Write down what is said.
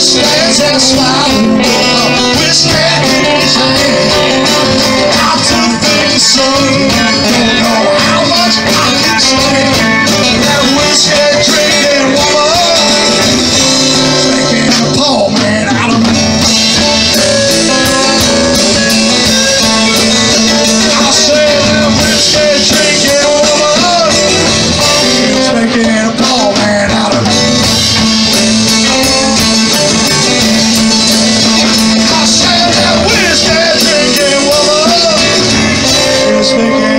stands and smiles. I do don't know how much I can stand. That whiskey drinking woman making a poor man out of me. I said that whiskey drinking woman making again.